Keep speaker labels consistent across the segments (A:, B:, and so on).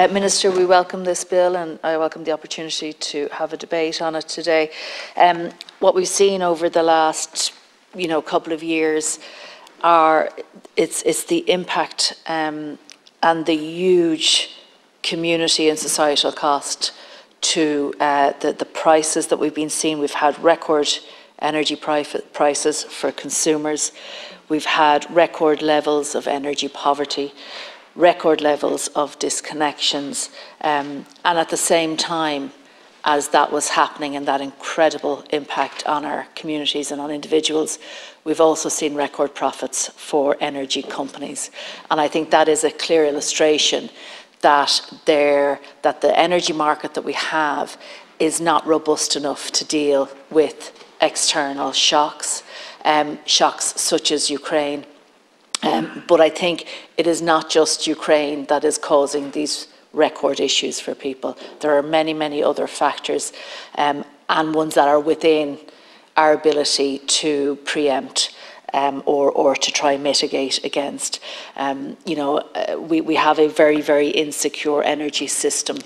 A: Uh, Minister, we welcome this bill and I welcome the opportunity to have a debate on it today. Um, what we've seen over the last you know, couple of years are it's, it's the impact um, and the huge community and societal cost to uh, the, the prices that we've been seeing. We've had record energy prices for consumers. We've had record levels of energy poverty, record levels of disconnections, um, and at the same time, as that was happening and that incredible impact on our communities and on individuals, we've also seen record profits for energy companies. And I think that is a clear illustration that, there, that the energy market that we have is not robust enough to deal with external shocks, um, shocks such as Ukraine. Um, but I think it is not just Ukraine that is causing these record issues for people. There are many, many other factors um, and ones that are within our ability to preempt um, or, or to try and mitigate against. Um, you know, uh, we, we have a very, very insecure energy system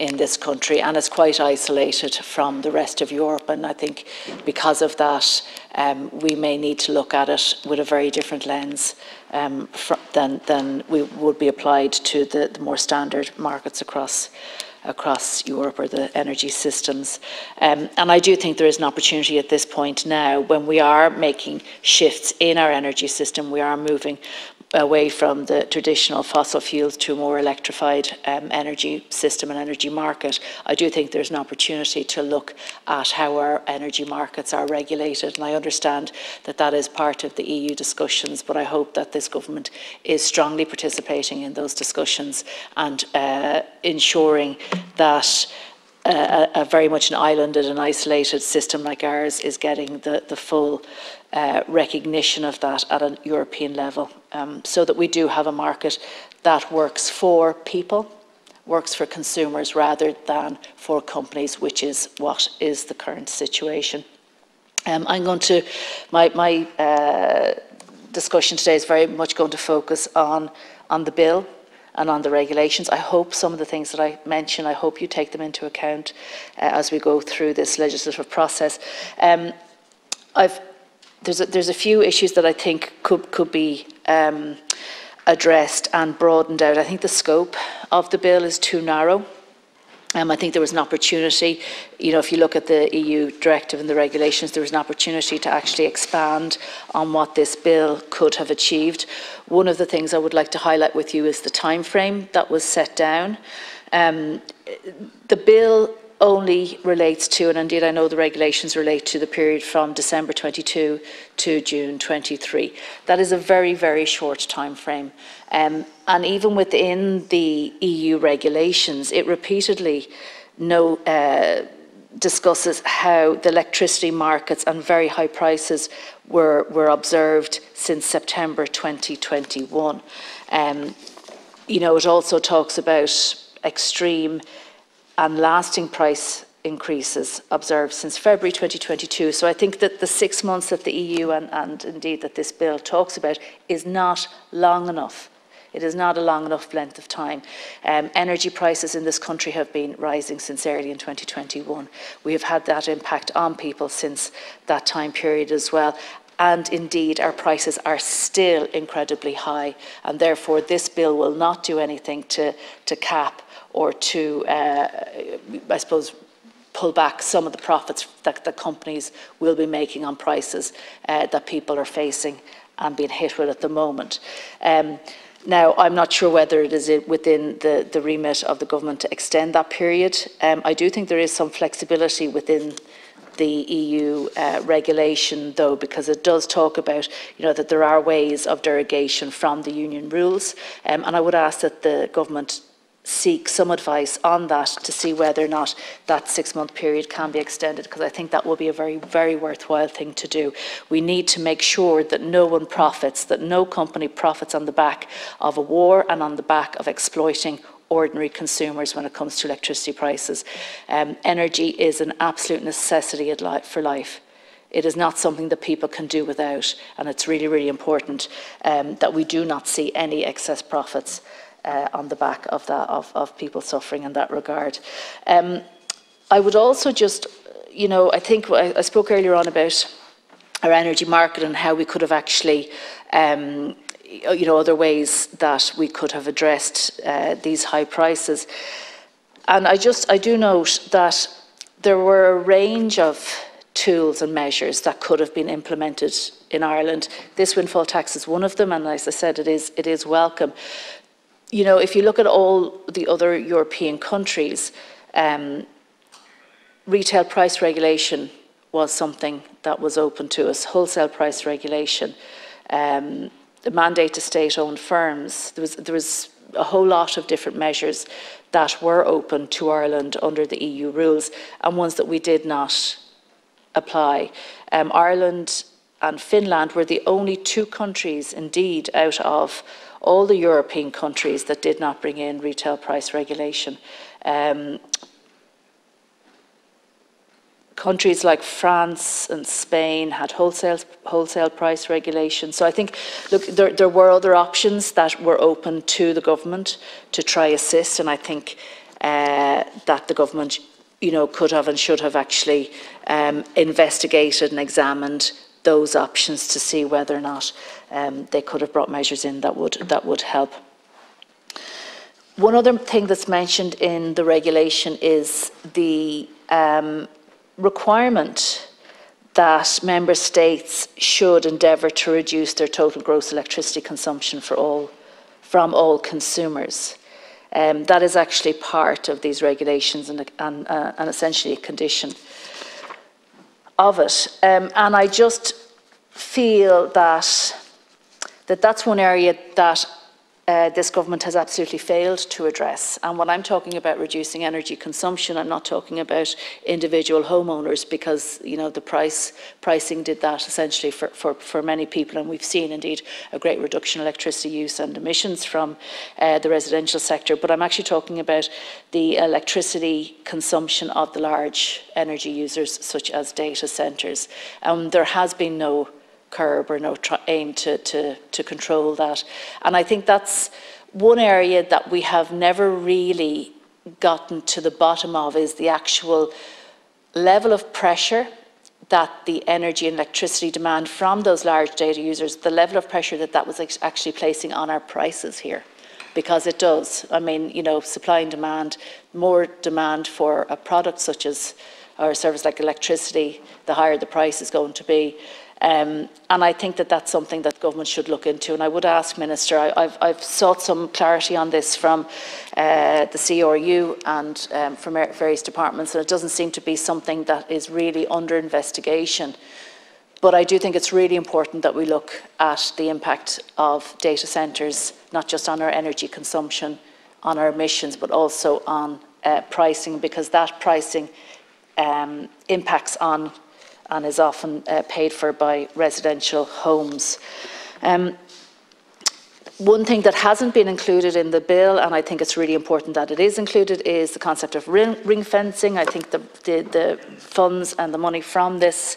A: in this country and it's quite isolated from the rest of Europe and I think because of that um, we may need to look at it with a very different lens um, than, than we would be applied to the, the more standard markets across across Europe or the energy systems. Um, and I do think there is an opportunity at this point now when we are making shifts in our energy system, we are moving away from the traditional fossil fuels to a more electrified um, energy system and energy market, I do think there's an opportunity to look at how our energy markets are regulated. And I understand that that is part of the EU discussions, but I hope that this government is strongly participating in those discussions and uh, ensuring that a, a, very much an islanded and isolated system like ours is getting the, the full uh, recognition of that at a European level um, so that we do have a market that works for people, works for consumers rather than for companies, which is what is the current situation. Um, I'm going to, my, my uh, discussion today is very much going to focus on, on the bill and on the regulations. I hope some of the things that I mentioned, I hope you take them into account uh, as we go through this legislative process. Um, there's a, there's a few issues that I think could, could be um, addressed and broadened out. I think the scope of the bill is too narrow. Um, I think there was an opportunity, you know, if you look at the EU directive and the regulations, there was an opportunity to actually expand on what this bill could have achieved. One of the things I would like to highlight with you is the time frame that was set down. Um, the bill only relates to, and indeed I know the regulations relate to the period from December 22 to June 23. That is a very, very short time frame. Um, and even within the EU regulations, it repeatedly no, uh, discusses how the electricity markets and very high prices were, were observed since September 2021. Um, you know, it also talks about extreme and lasting price increases observed since February 2022. So I think that the six months that the EU and, and indeed that this bill talks about is not long enough. It is not a long enough length of time. Um, energy prices in this country have been rising since early in 2021. We have had that impact on people since that time period as well. And indeed, our prices are still incredibly high. And therefore, this bill will not do anything to, to cap or to, uh, I suppose, pull back some of the profits that the companies will be making on prices uh, that people are facing and being hit with at the moment. Um, now, I'm not sure whether it is within the, the remit of the government to extend that period. Um, I do think there is some flexibility within the EU uh, regulation, though, because it does talk about, you know, that there are ways of derogation from the union rules. Um, and I would ask that the government seek some advice on that to see whether or not that six month period can be extended because I think that will be a very, very worthwhile thing to do. We need to make sure that no one profits, that no company profits on the back of a war and on the back of exploiting ordinary consumers when it comes to electricity prices. Um, energy is an absolute necessity for life. It is not something that people can do without, and it's really, really important um, that we do not see any excess profits uh, on the back of that of, of people suffering in that regard. Um, I would also just, you know, I think I, I, spoke earlier on about our energy market and how we could have actually. Um, you know, other ways that we could have addressed uh, these high prices. And I just, I do note that there were a range of tools and measures that could have been implemented in Ireland. This windfall tax is one of them, and as I said, it is, it is welcome. You know, if you look at all the other European countries, um, retail price regulation was something that was open to us, wholesale price regulation, um, the mandate to state-owned firms. There was, there was a whole lot of different measures that were open to Ireland under the EU rules and ones that we did not apply. Um, Ireland and Finland were the only two countries, indeed, out of all the European countries that did not bring in retail price regulation. Um, countries like France and Spain had wholesale wholesale price regulation. So I think, look, there, there were other options that were open to the government to try assist, and I think uh, that the government you know, could have and should have actually um, investigated and examined those options to see whether or not um, they could have brought measures in that would that would help. One other thing that's mentioned in the regulation is the um, requirement that member states should endeavour to reduce their total gross electricity consumption for all, from all consumers. Um, that is actually part of these regulations and, and, uh, and essentially a condition of it. Um, and I just feel that, that that's one area that uh, this government has absolutely failed to address. And when I'm talking about reducing energy consumption, I'm not talking about individual homeowners because you know the price pricing did that essentially for, for, for many people, and we've seen indeed a great reduction in electricity use and emissions from uh, the residential sector. But I'm actually talking about the electricity consumption of the large energy users, such as data centres. Um, there has been no curb or no aim to, to, to control that. And I think that's one area that we have never really gotten to the bottom of is the actual level of pressure that the energy and electricity demand from those large data users, the level of pressure that that was actually placing on our prices here. Because it does. I mean, you know, supply and demand, more demand for a product such as or a service like electricity, the higher the price is going to be. Um, and I think that that's something that government should look into. And I would ask, Minister, I, have I've sought some clarity on this from uh, the CRU and um, from various departments, and it doesn't seem to be something that is really under investigation. But I do think it's really important that we look at the impact of data centres, not just on our energy consumption, on our emissions, but also on uh, pricing, because that pricing um, impacts on and is often uh, paid for by residential homes. Um, one thing that hasn't been included in the bill, and I think it's really important that it is included, is the concept of ring, ring fencing. I think the, the, the, funds and the money from this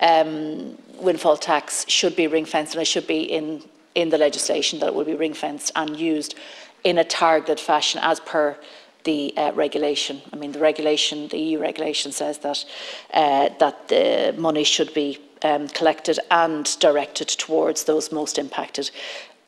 A: um, windfall tax should be ring fenced, and it should be in, in the legislation that it will be ring fenced and used in a targeted fashion as per the uh, regulation. I mean, the regulation, the EU regulation says that uh, that the money should be um, collected and directed towards those most impacted.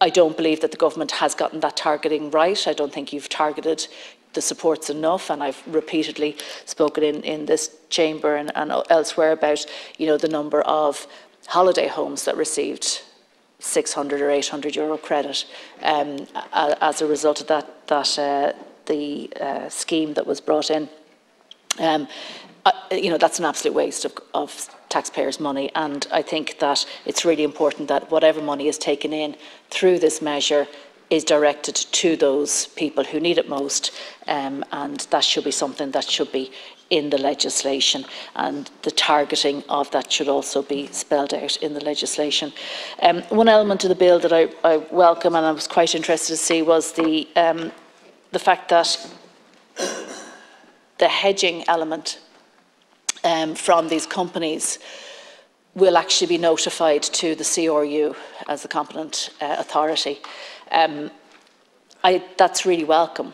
A: I don't believe that the government has gotten that targeting right. I don't think you've targeted the supports enough, and I've repeatedly spoken in, in this chamber and, and elsewhere about you know the number of holiday homes that received 600 or 800 euro credit um, as a result of that that uh, the uh, scheme that was brought in. Um, uh, you know, that's an absolute waste of, of taxpayers' money, and I think that it's really important that whatever money is taken in through this measure is directed to those people who need it most, um, and that should be something that should be in the legislation and the targeting of that should also be spelled out in the legislation. Um, one element of the bill that I, I, welcome and I was quite interested to see was the um, the fact that the hedging element um, from these companies will actually be notified to the CRU as the competent uh, authority. Um, I, that's really welcome.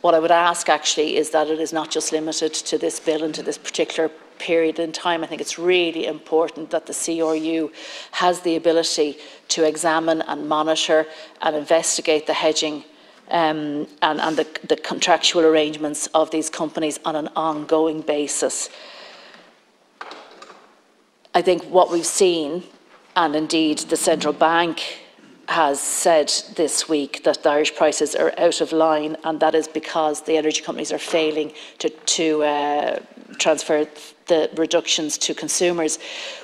A: What I would ask actually is that it is not just limited to this bill and to this particular period in time. I think it's really important that the CRU has the ability to examine and monitor and investigate the hedging um, and, and the, the contractual arrangements of these companies on an ongoing basis. I think what we've seen, and indeed the central bank has said this week that the Irish prices are out of line, and that is because the energy companies are failing to, to uh, transfer the reductions to consumers.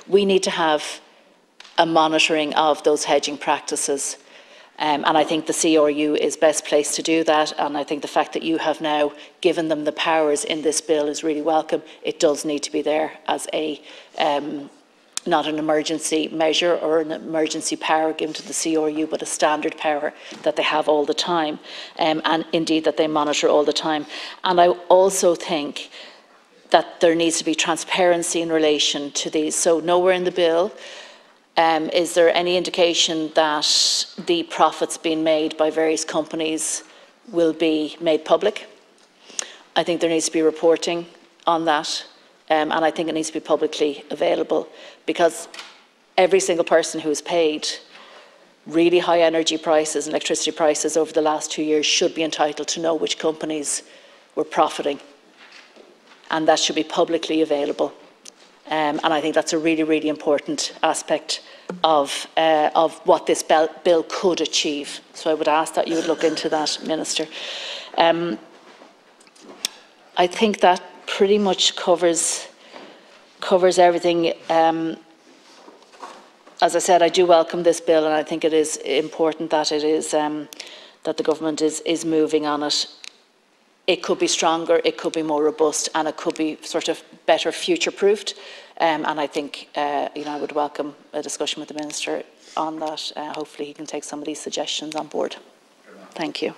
A: We need to have a monitoring of those hedging practices. Um, and I think the CRU is best placed to do that. And I think the fact that you have now given them the powers in this bill is really welcome. It does need to be there as a um, not an emergency measure or an emergency power given to the CRU, but a standard power that they have all the time, um, and indeed that they monitor all the time. And I also think that there needs to be transparency in relation to these. So nowhere in the bill um, is there any indication that the profits being made by various companies will be made public. I think there needs to be reporting on that um, and I think it needs to be publicly available because every single person who has paid really high energy prices and electricity prices over the last two years should be entitled to know which companies were profiting. And that should be publicly available. Um, and I think that's a really, really important aspect of, uh, of what this bill could achieve. So I would ask that you would look into that, Minister. Um, I think that pretty much covers covers everything. Um, as I said, I do welcome this bill, and I think it is important that it is um, that the government is is moving on it. It could be stronger, it could be more robust, and it could be sort of better future-proofed. Um, and I think uh, you know I would welcome a discussion with the minister on that. Uh, hopefully, he can take some of these suggestions on board. Thank you.